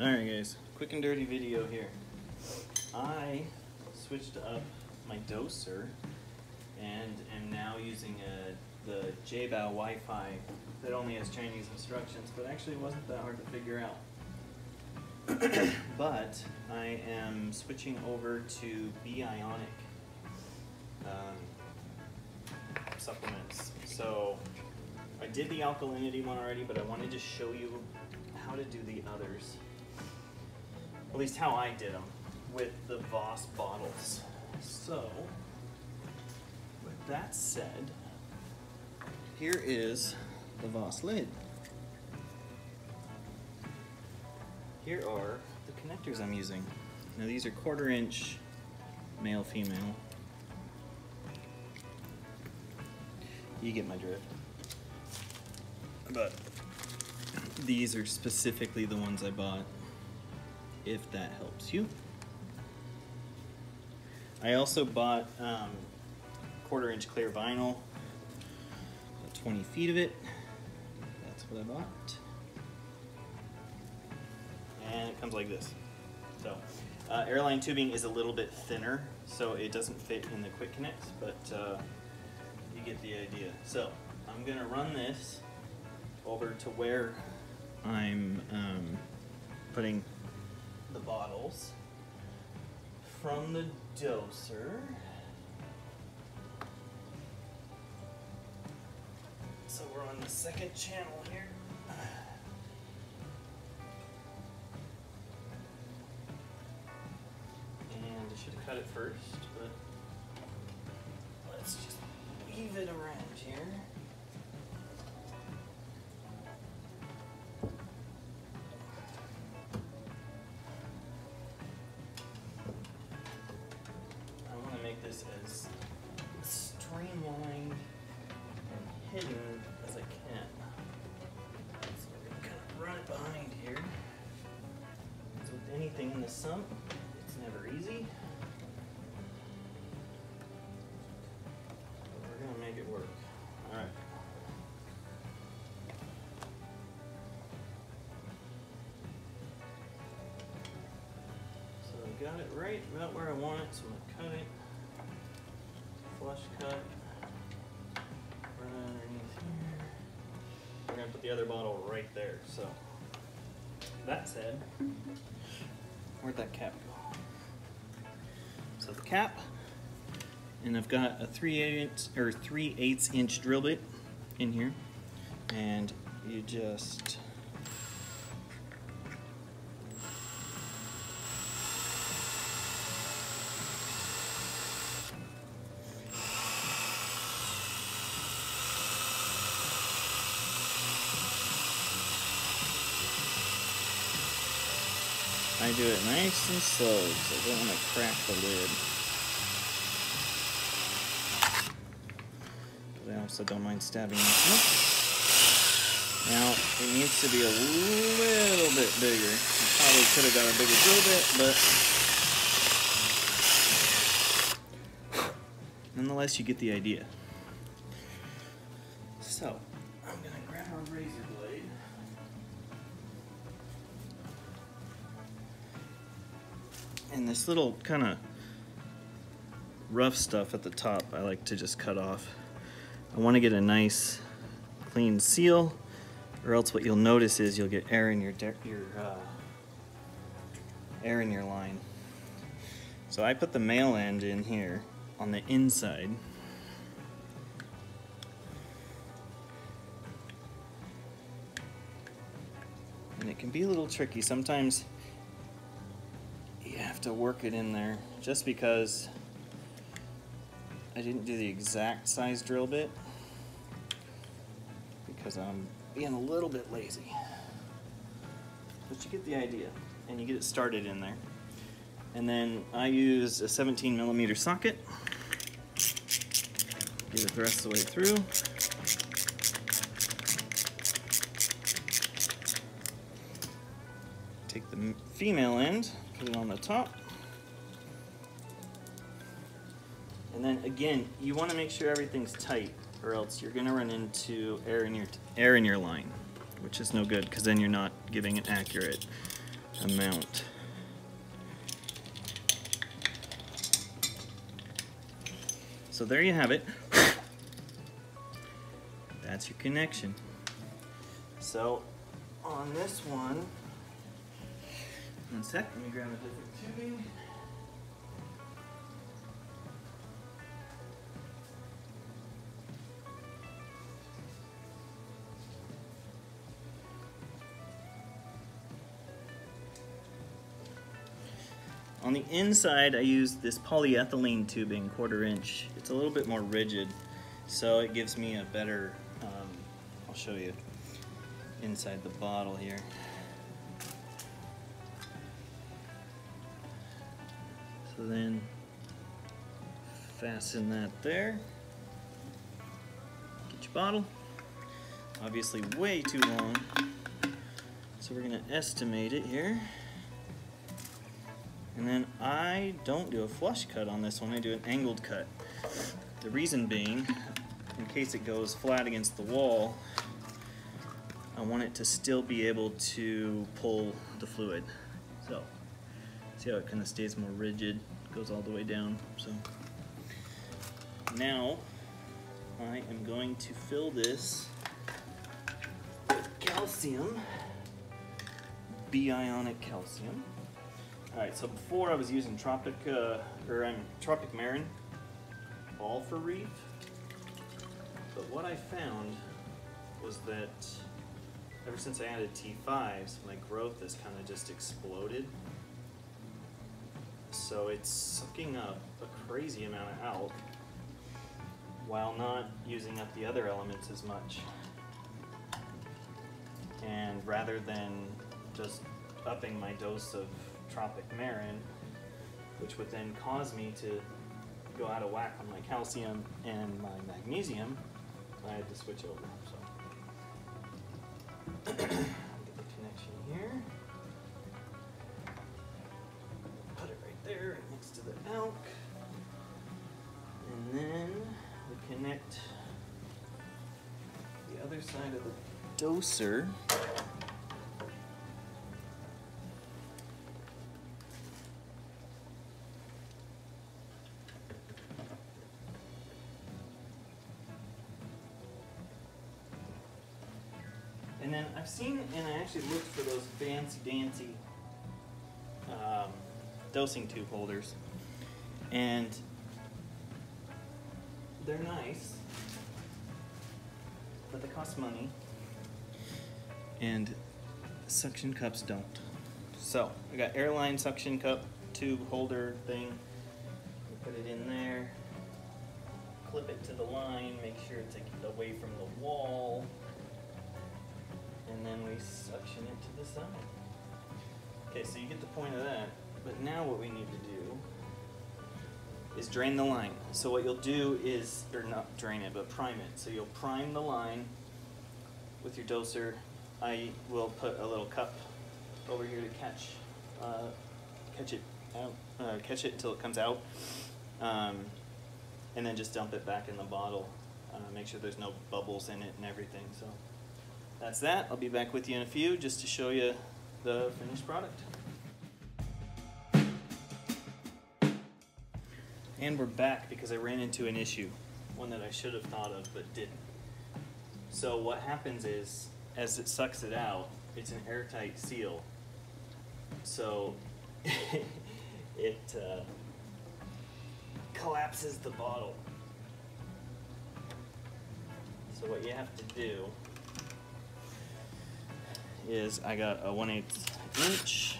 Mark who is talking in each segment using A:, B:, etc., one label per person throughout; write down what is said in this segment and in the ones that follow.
A: Alright guys, quick and dirty video here. I switched up my doser and am now using a, the Jebao Wi-Fi that only has Chinese instructions, but actually wasn't that hard to figure out. but I am switching over to B-Ionic um, supplements. So I did the alkalinity one already, but I wanted to show you how to do the others. At least how I did them with the Voss bottles. So, with that said, here is the Voss lid. Here are the connectors I'm using. Now these are quarter inch male female. You get my drift. But these are specifically the ones I bought, if that helps you. I also bought um, quarter inch clear vinyl, 20 feet of it. That's what I bought. And it comes like this. So, uh, airline tubing is a little bit thinner, so it doesn't fit in the quick connects, but uh, you get the idea. So, I'm gonna run this over to where I'm um, putting the bottles from the doser. So we're on the second channel here. And I should have cut it first, but let's just weave it around here. Got it right about where I want it, so I'm gonna cut it. Flush cut. Right underneath here. We're gonna put the other bottle right there, so. That said, where'd that cap go? So the cap, and I've got a 3 8 or 3 8 inch drill bit in here, and you just do it nice and slow because I don't want to crack the lid. But I also don't mind stabbing myself. Now, it needs to be a little bit bigger. I probably could have got a bigger drill bit, but nonetheless, you get the idea. So, I'm going to grab our razor blade. And this little kind of rough stuff at the top, I like to just cut off. I want to get a nice clean seal, or else what you'll notice is you'll get air in your your uh, air in your line. So I put the male end in here on the inside. And it can be a little tricky. Sometimes to work it in there just because I didn't do the exact size drill bit because I'm being a little bit lazy. But you get the idea and you get it started in there. And then I use a 17 millimeter socket. Get it the rest of the way through. Take the female end, put it on the top. And then again, you want to make sure everything's tight or else you're going to run into air in your air in your line, which is no good because then you're not giving an accurate amount. So there you have it. That's your connection. So on this one, one sec, let me grab a different tubing. On the inside, I use this polyethylene tubing, quarter inch. It's a little bit more rigid, so it gives me a better, um, I'll show you inside the bottle here. Then, fasten that there. Get your bottle. Obviously way too long, so we're gonna estimate it here. And then I don't do a flush cut on this one, I do an angled cut. The reason being, in case it goes flat against the wall, I want it to still be able to pull the fluid. So, see how it kind of stays more rigid, goes all the way down. So now I am going to fill this with calcium, B-Ionic calcium. All right, so before I was using Tropic, uh, or I'm Tropic Marin, all for reef. But what I found was that ever since I added T5s, my growth has kind of just exploded. So it's sucking up a crazy amount of alk while not using up the other elements as much. And rather than just upping my dose of tropic marin, which would then cause me to go out of whack on my calcium and my magnesium, I had to switch over. So get the connection here. Elk. And then we connect the other side of the doser. And then I've seen, and I actually looked for those fancy dancy um, dosing tube holders. And they're nice, but they cost money. And suction cups don't. So I got airline suction cup tube holder thing. put it in there, clip it to the line, make sure it's away from the wall and then we suction it to the side. Okay, so you get the point of that, but now what we need to do is drain the line. So what you'll do is, or not drain it, but prime it. So you'll prime the line with your doser. I will put a little cup over here to catch, uh, catch it out, uh, catch it until it comes out, um, and then just dump it back in the bottle. Uh, make sure there's no bubbles in it and everything. So that's that. I'll be back with you in a few just to show you the finished product. And we're back because I ran into an issue, one that I should have thought of but didn't. So what happens is, as it sucks it out, it's an airtight seal. So it uh, collapses the bottle. So what you have to do is I got a 1 8 inch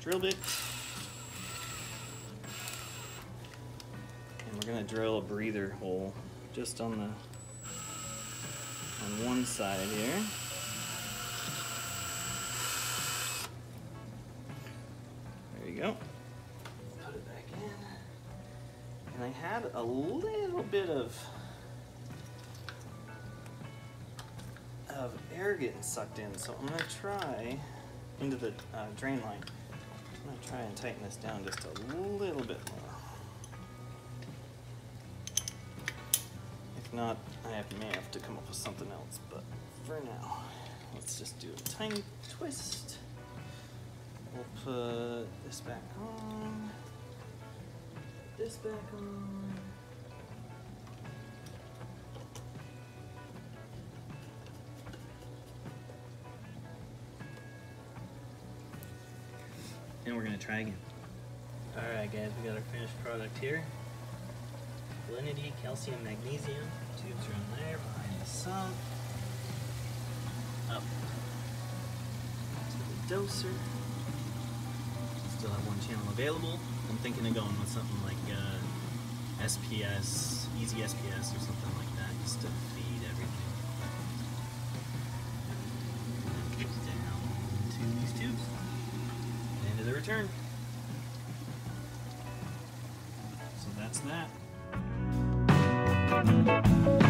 A: drill bit. And we're gonna drill a breather hole just on the on one side here. There you go. Put it back in. And I had a little bit of of air getting sucked in. So I'm gonna try into the uh, drain line. I'm gonna try and tighten this down just a little bit more. Not, I may have to come up with something else, but for now, let's just do a tiny twist. We'll put this back on. This back on. And we're gonna try again. Alright guys, we got our finished product here. Alinity, calcium, magnesium. Tubes are in there behind the sump. Up to the doser. Still have one channel available. I'm thinking of going with something like uh, SPS, Easy SPS or something like that, just to feed everything. And down to these tubes. Into the return. So that's that. Música